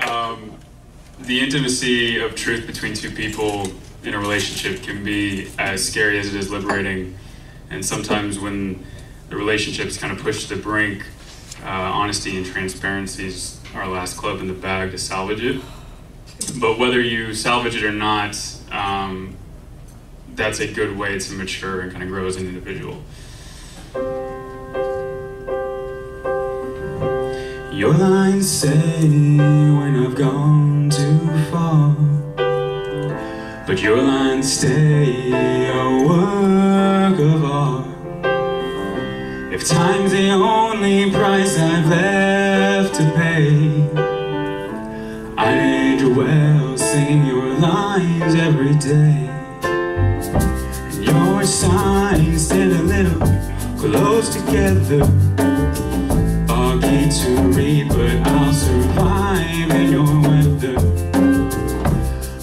Um, the intimacy of truth between two people in a relationship can be as scary as it is liberating. And sometimes when the relationship is kind of pushed to the brink, uh, honesty and transparency is our last club in the bag to salvage it. But whether you salvage it or not, um, that's a good way to mature and kind of grow as an individual. Your lines say when I've gone too far, but your lines stay a work of art. If time's the only price I've left to pay, I'd well sing your lines every day. And your signs still a little close together to read, but I'll survive in your weather.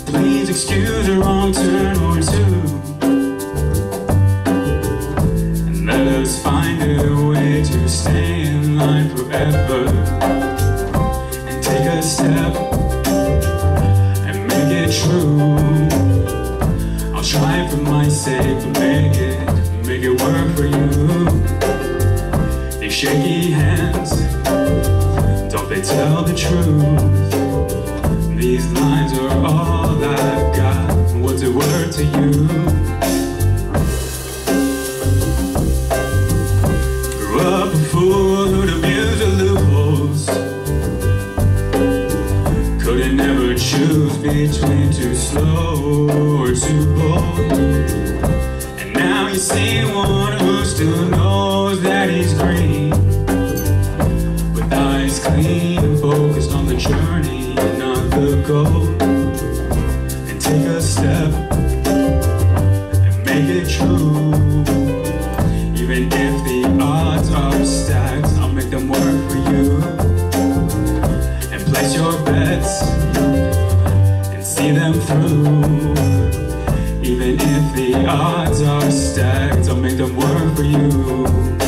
Please excuse a wrong turn or two. And let us find a way to stay in line forever. And take a step and make it true. I'll try for my sake to make it, truth? These lines are all I've got. What's it worth to you? Grew up a fool who'd abuse the loopholes. Couldn't ever choose between too slow or too bold. And now you see one who still knows that he's green and focused on the journey, not the goal. And take a step and make it true. Even if the odds are stacked, I'll make them work for you. And place your bets and see them through. Even if the odds are stacked, I'll make them work for you.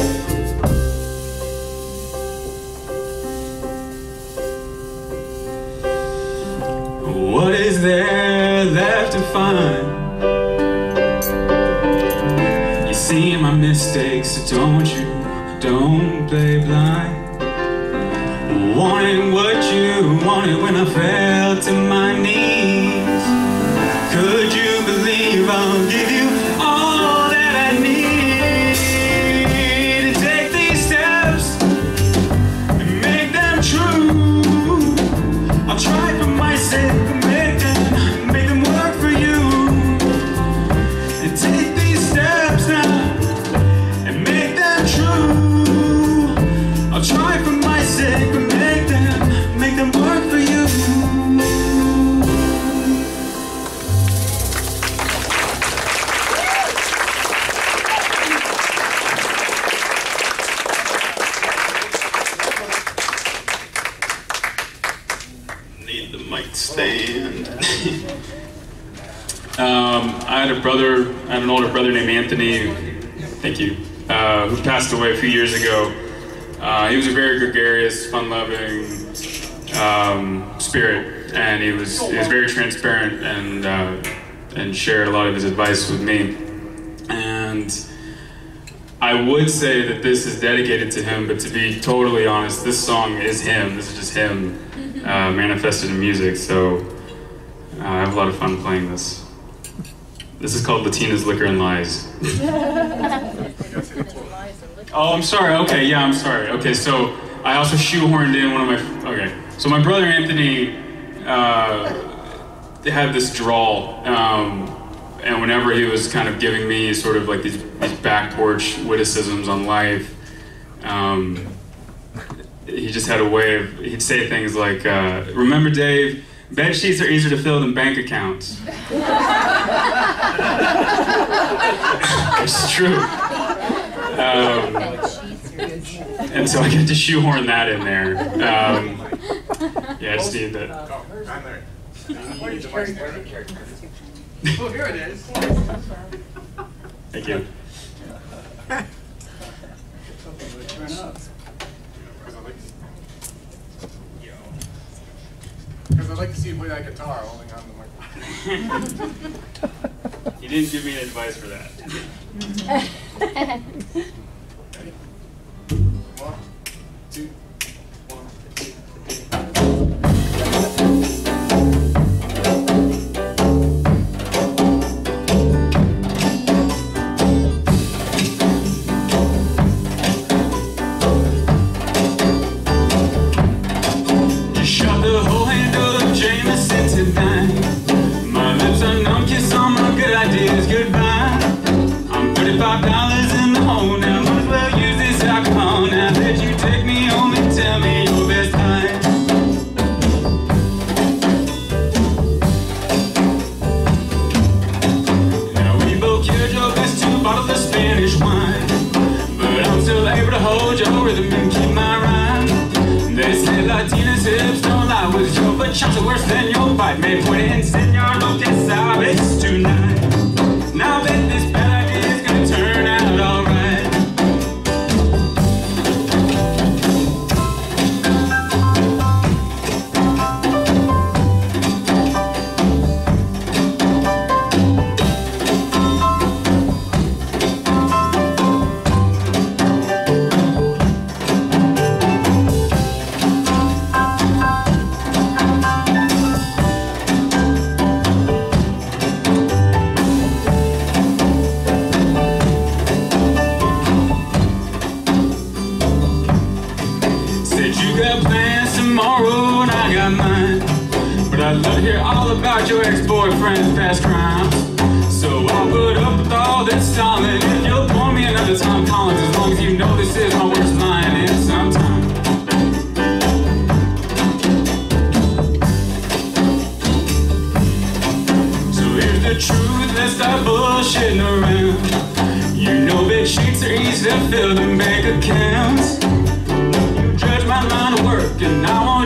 To find? You see my mistakes, so don't you, don't play blind. Wanting The mic stand. um, I had a brother, I had an older brother named Anthony, thank you, uh, who passed away a few years ago. Uh, he was a very gregarious, fun-loving um, spirit, and he was he was very transparent and uh, and shared a lot of his advice with me. And I would say that this is dedicated to him, but to be totally honest, this song is him. This is just him uh, manifested in music. So uh, I have a lot of fun playing this. This is called Latina's Liquor and Lies. Oh, I'm sorry. Okay, yeah, I'm sorry. Okay, so I also shoehorned in one of my. Okay, so my brother Anthony uh, had this drawl, um, and whenever he was kind of giving me sort of like these, these back porch witticisms on life, um, he just had a way of. He'd say things like, uh, "Remember, Dave." Bed sheets are easier to fill than bank accounts. it's true. Um, and so I get to shoehorn that in there. Um, yeah, I just need that. Oh, here it is. Thank you. Turn up. Like to see you play that guitar holding on to the microphone. He didn't give me any advice for that. May 28th. Ex-boyfriend's past. So I'll put up with all this solid if you'll pour me another Tom Collins as long as you know this is my worst line in some time. So here's the truth, let's stop bullshitting around. You know big sheets are easy to fill them bank accounts. You judge my line of work, and I want